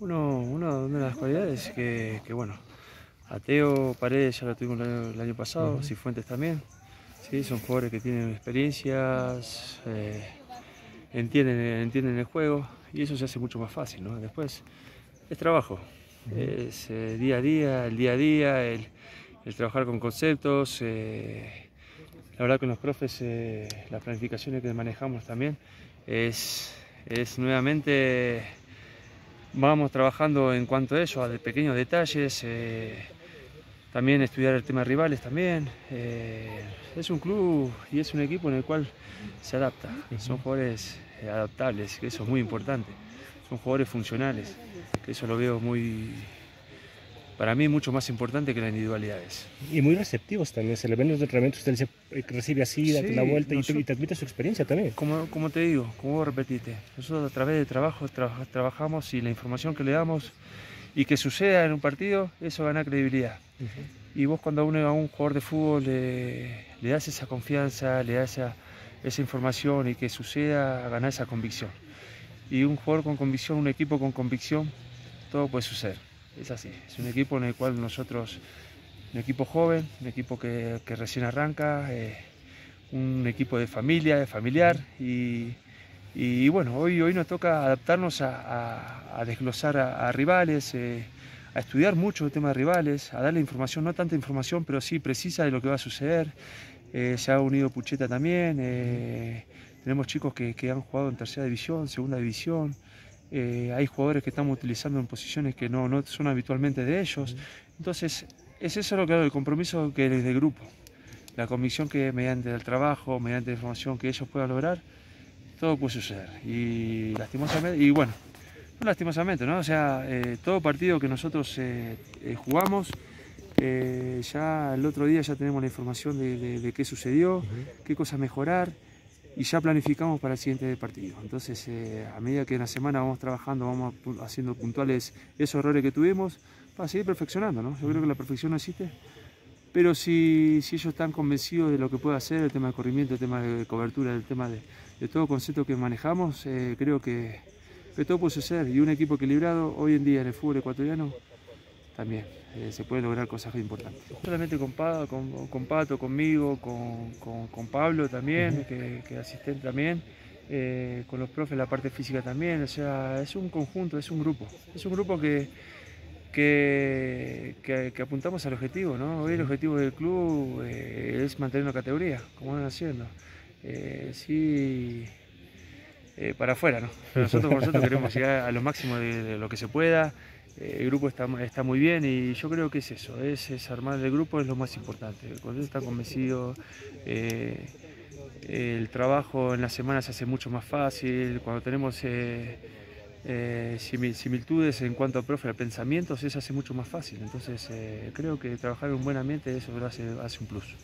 Uno, una de las cualidades que, que bueno, a Teo Paredes ya lo tuvimos el año, pasado, Cifuentes también. ¿sí? Son jugadores que tienen experiencias, eh, entienden, entienden el juego y eso se hace mucho más fácil. ¿no? Después es trabajo, es eh, día a día, el día a día, el, trabajar con conceptos. Eh, la verdad con los profes, las planificaciones que manejamos también es, es nuevamente vamos trabajando en cuanto a eso, a de pequeños detalles. También estudiar el tema de rivales también. Eh, es un club y es un equipo en el cual se adapta. Son jugadores eh, adaptables, que eso es muy importante. Son jugadores funcionales, que eso lo veo muy, para mí mucho más importante que las individualidades. Y muy receptivos también, se le ven los entrenamientos, usted eh, recibe así, da la vuelta y, te, admite su experiencia también. Como, como te digo, como vos repetiste, nosotros a través de trabajo trabajamos y la información que le damos y que suceda en un partido, eso gana credibilidad. Y vos cuando a, uno, a un jugador de fútbol le, das esa confianza, le das esa, esa información y que suceda, ganar esa convicción. Y un jugador con convicción, un equipo con convicción, todo puede suceder. Es así, es un equipo en el cual nosotros, un equipo joven, un equipo que, recién arranca, eh, un equipo de familia, de familiar y bueno, hoy, hoy nos toca adaptarnos a, desglosar a, rivales, eh, a estudiar mucho el tema de rivales, a darle información, no tanta información, pero sí precisa de lo que va a suceder. Eh, se ha unido Pucheta también, tenemos chicos que, han jugado en tercera división, segunda división, hay jugadores que estamos utilizando en posiciones que no, no son habitualmente de ellos. Entonces, es eso lo que el compromiso que desde el grupo, la convicción que mediante el trabajo, mediante la información que ellos puedan lograr, todo puede suceder. Y lastimosamente, y bueno, no lastimosamente, ¿no? O sea, eh, todo partido que nosotros eh, eh, jugamos, ya el otro día ya tenemos la información de, qué sucedió, qué cosas mejorar y ya planificamos para el siguiente partido. Entonces, a medida que en la semana vamos trabajando, vamos haciendo puntuales esos errores que tuvimos para seguir perfeccionando, ¿no? Yo creo que la perfección no existe, pero si, si, ellos están convencidos de lo que puede hacer, el tema de corrimiento, el tema de cobertura, el tema de, de todo concepto que manejamos, eh, creo que, todo puede suceder. Y un equipo equilibrado hoy en día en el fútbol ecuatoriano también eh, se puede lograr cosas importantes. Solamente con, con, Pato, conmigo, con, Pablo también, que, que asistente también. Eh, con los profes la parte física también, o sea, es un conjunto, es un grupo, es un grupo que, que, apuntamos al objetivo, ¿no? Hoy el objetivo del club es mantener una categoría, como van haciendo. Eh, sí eh, para afuera, ¿no? Nosotros, nosotros queremos llegar a lo máximo de, lo que se pueda. Eh, el grupo está, está, muy bien y yo creo que es eso, es, armar el grupo es lo más importante. Cuando está convencido, el trabajo en la semana se hace mucho más fácil, cuando tenemos similitudes en cuanto a profe, a pensamientos, eso hace mucho más fácil. Entonces creo que trabajar en un buen ambiente eso hace, hace un plus.